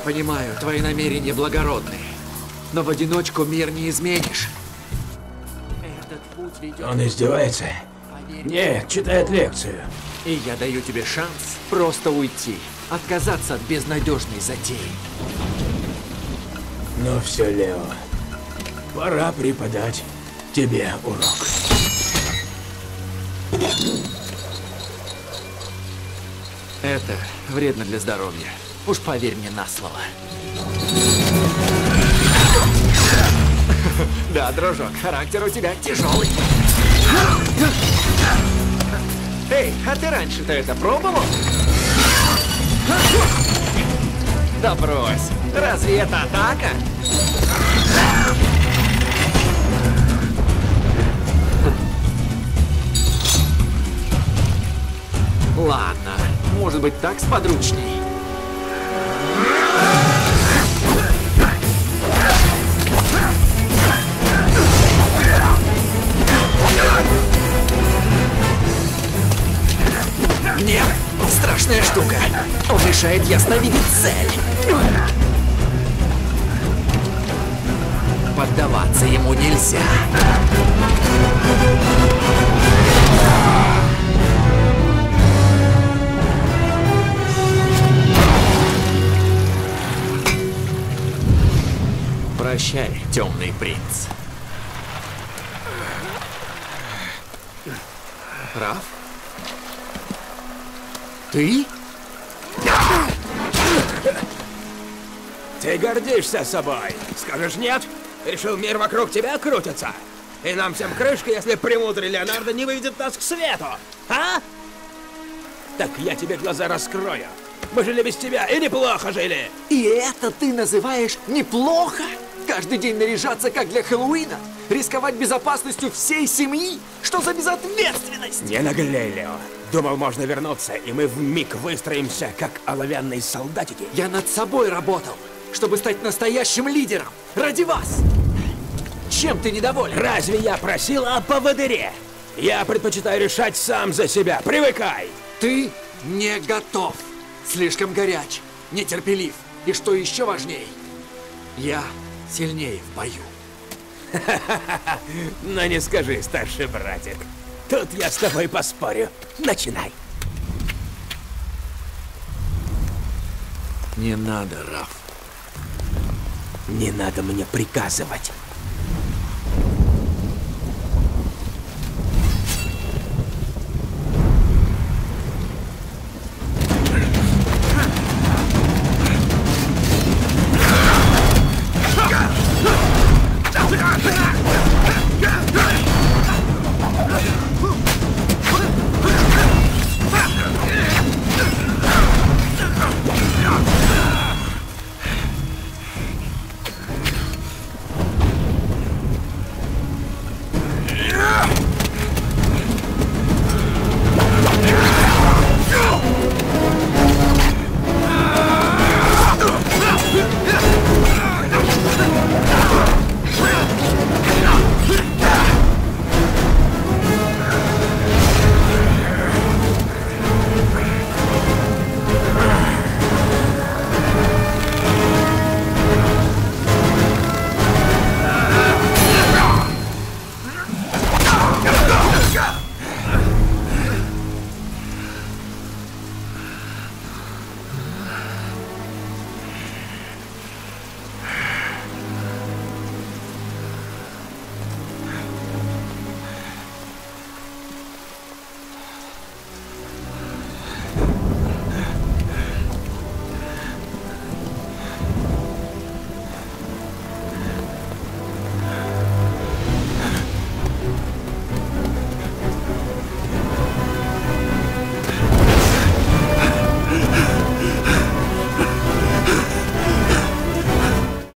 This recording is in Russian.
понимаю, твои намерения благородные. Но в одиночку мир не изменишь. Этот путь ведет... Он издевается? Поверь, Нет, читает лекцию. И я даю тебе шанс просто уйти. Отказаться от безнадежной затеи. Ну все, Лео. Пора преподать тебе урок. Это вредно для здоровья. Уж поверь мне на слово. Да, дружок, характер у тебя тяжелый. Эй, а ты раньше-то это пробовал? Да брось, разве это атака? Ладно, может быть так сподручней. Страшная штука. Он мешает ясно видеть цель. Поддаваться ему нельзя. Прощай, темный принц. Прав? Ты? Ты гордишься собой. Скажешь нет? Решил мир вокруг тебя крутится? И нам всем крышка, если премудрый Леонардо не выведет нас к свету. А? Так я тебе глаза раскрою. Мы жили без тебя и неплохо жили. И это ты называешь неплохо? Каждый день наряжаться, как для Хэллоуина? Рисковать безопасностью всей семьи? Что за безответственность? Не наглей, Лео. Думал, можно вернуться, и мы в миг выстроимся, как оловянные солдатики. Я над собой работал, чтобы стать настоящим лидером. Ради вас. Чем ты недоволен? Разве я просил о поводыре? Я предпочитаю решать сам за себя. Привыкай! Ты не готов. Слишком горяч, нетерпелив. И что еще важнее, я сильнее в бою. Но не скажи, старший братик. Тут я с тобой поспорю. Начинай. Не надо, Раф. Не надо мне приказывать.